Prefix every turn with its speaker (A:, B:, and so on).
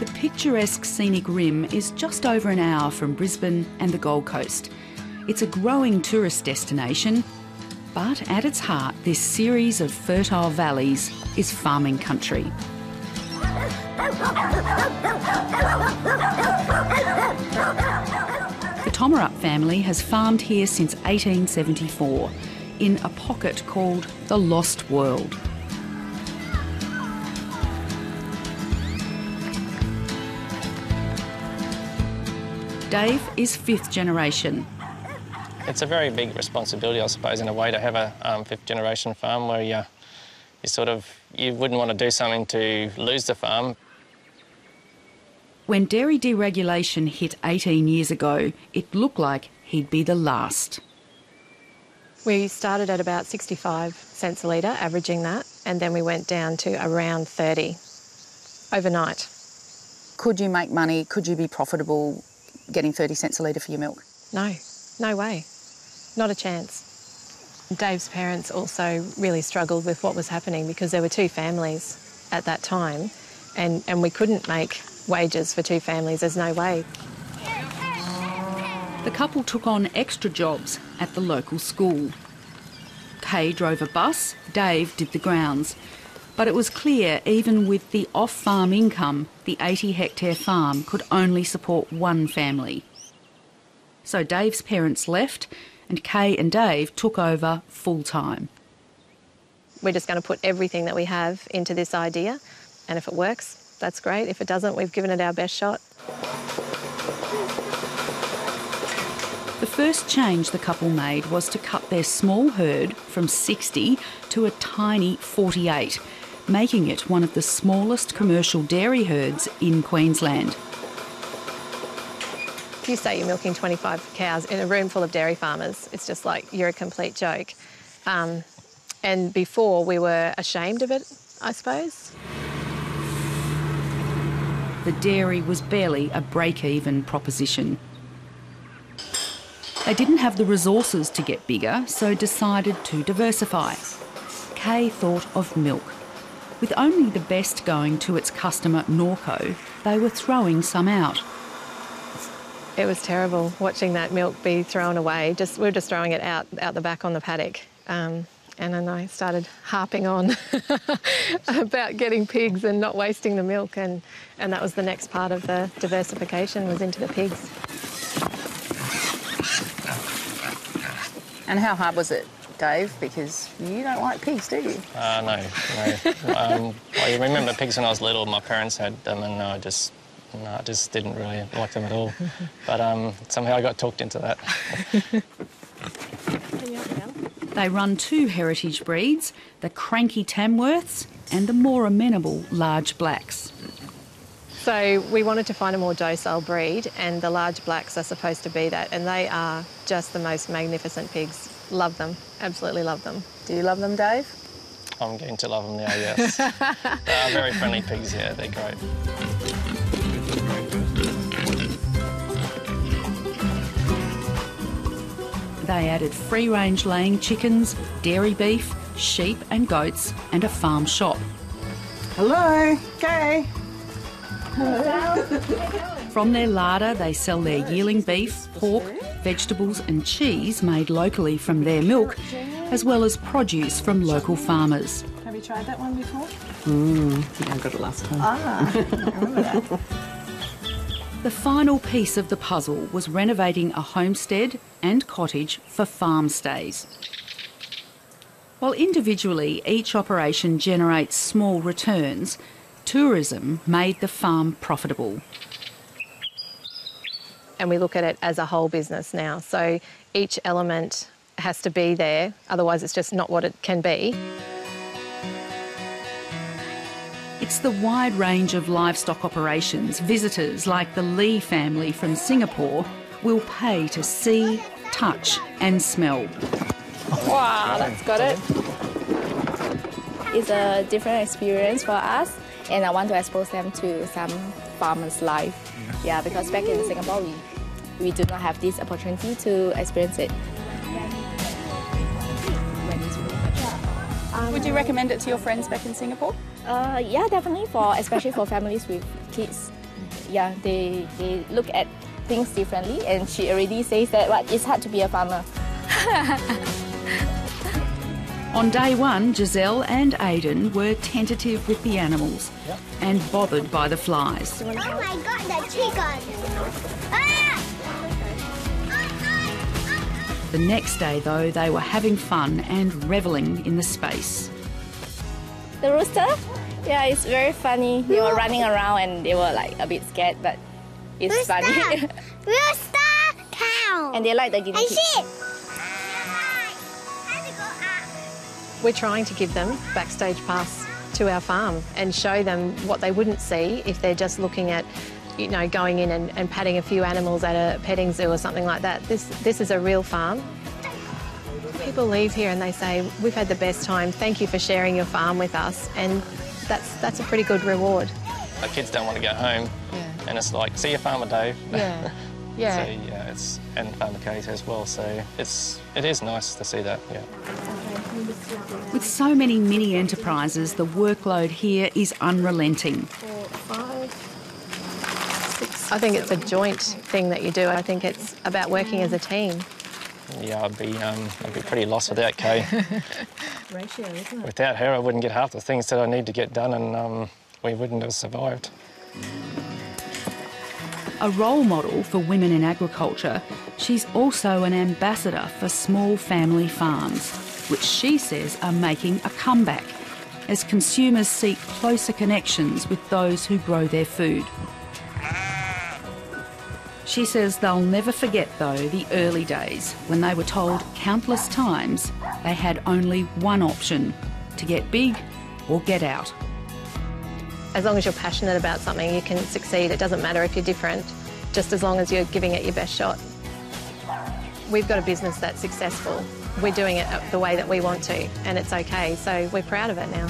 A: The picturesque scenic rim is just over an hour from Brisbane and the Gold Coast. It's a growing tourist destination, but at its heart, this series of fertile valleys is farming country. The Tommerup family has farmed here since 1874 in a pocket called the Lost World. Dave is fifth generation.
B: It's a very big responsibility, I suppose, in a way, to have a um, fifth generation farm where you, you sort of you wouldn't want to do something to lose the farm.
A: When dairy deregulation hit 18 years ago, it looked like he'd be the last.
C: We started at about 65 cents a litre, averaging that, and then we went down to around 30 overnight.
D: Could you make money? Could you be profitable getting 30 cents a litre for your milk?
C: No, no way. Not a chance. Dave's parents also really struggled with what was happening because there were two families at that time and, and we couldn't make wages for two families. There's no way.
A: The couple took on extra jobs at the local school. Kay drove a bus, Dave did the grounds. But it was clear, even with the off farm income, the 80 hectare farm could only support one family. So Dave's parents left, and Kay and Dave took over full time.
C: We're just going to put everything that we have into this idea, and if it works, that's great. If it doesn't, we've given it our best shot.
A: The first change the couple made was to cut their small herd from 60 to a tiny 48, making it one of the smallest commercial dairy herds in Queensland.
C: If you say you're milking 25 cows in a room full of dairy farmers, it's just like you're a complete joke. Um, and before we were ashamed of it, I suppose.
A: The dairy was barely a break even proposition. They didn't have the resources to get bigger, so decided to diversify. Kay thought of milk. With only the best going to its customer, Norco, they were throwing some out.
C: It was terrible watching that milk be thrown away. Just we were just throwing it out out the back on the paddock. Um, and then I started harping on about getting pigs and not wasting the milk, and, and that was the next part of the diversification was into the pigs.
D: And how hard was it, Dave? Because you don't like pigs, do you?
B: Uh, no, no. um, I remember pigs when I was little. My parents had them, and I just, no, I just didn't really like them at all. But um, somehow I got talked into that.
A: They run two heritage breeds the cranky Tamworths and the more amenable large blacks.
C: So we wanted to find a more docile breed, and the large blacks are supposed to be that, and they are just the most magnificent pigs. Love them, absolutely love them.
D: Do you love them, Dave?
B: I'm getting to love them now, yes. they are very friendly pigs, yeah, they're great.
A: They added free range laying chickens, dairy beef, sheep and goats, and a farm shop.
E: Hello, Kay.
A: From their larder, they sell their yearling beef, pork, vegetables, and cheese made locally from their milk, as well as produce from local farmers.
E: Have you tried that one before?
D: Mmm, I I got it last time.
E: Ah, I remember that.
A: The final piece of the puzzle was renovating a homestead and cottage for farm stays. While individually each operation generates small returns, tourism made the farm profitable.
C: And we look at it as a whole business now. So each element has to be there, otherwise, it's just not what it can be.
A: It's the wide range of livestock operations visitors like the Lee family from Singapore will pay to see, touch, and smell.
F: Wow, that's got it. It's a different experience for us, and I want to expose them to some farmers' life. Yeah, because back in Singapore, we, we do not have this opportunity to experience it.
G: Would you recommend it to your friends back in Singapore?
F: Uh, yeah, definitely for especially for families with kids. yeah, they, they look at things differently. And she already says that what it's hard to be a farmer.
A: On day one, Giselle and Aidan were tentative with the animals and bothered by the flies.
G: Oh my god, the chicken! Ah!
A: The next day, though, they were having fun and revelling in the space.
F: The rooster, yeah, it's very funny. They were running around and they were like a bit scared, but it's funny.
G: Rooster! Rooster! Cow!
F: and they like the guinea
G: And
C: We're trying to give them backstage pass to our farm and show them what they wouldn't see if they're just looking at, you know, going in and, and patting a few animals at a petting zoo or something like that. This, this is a real farm. People leave here and they say, we've had the best time, thank you for sharing your farm with us. And that's, that's a pretty good reward.
B: The kids don't want to go home,
C: Yeah.
B: and it's like, see you, Farmer Dave.
C: Yeah,
B: So
C: yeah.
B: yeah, it's and Farmer Kate as well. So it's it is nice to see that. Yeah.
A: With so many mini enterprises, the workload here is unrelenting.
C: I think it's a joint thing that you do. I think it's about working as a team.
B: Yeah, I'd be um, I'd be pretty lost without Kay.
E: Ratio, isn't it?
B: without her, I wouldn't get half the things that I need to get done, and um, we wouldn't have survived.
A: A role model for women in agriculture, she's also an ambassador for small family farms, which she says are making a comeback as consumers seek closer connections with those who grow their food. She says they'll never forget, though, the early days when they were told countless times they had only one option to get big or get out.
C: As long as you're passionate about something, you can succeed. It doesn't matter if you're different, just as long as you're giving it your best shot. We've got a business that's successful. We're doing it the way that we want to, and it's okay. So we're proud of it now.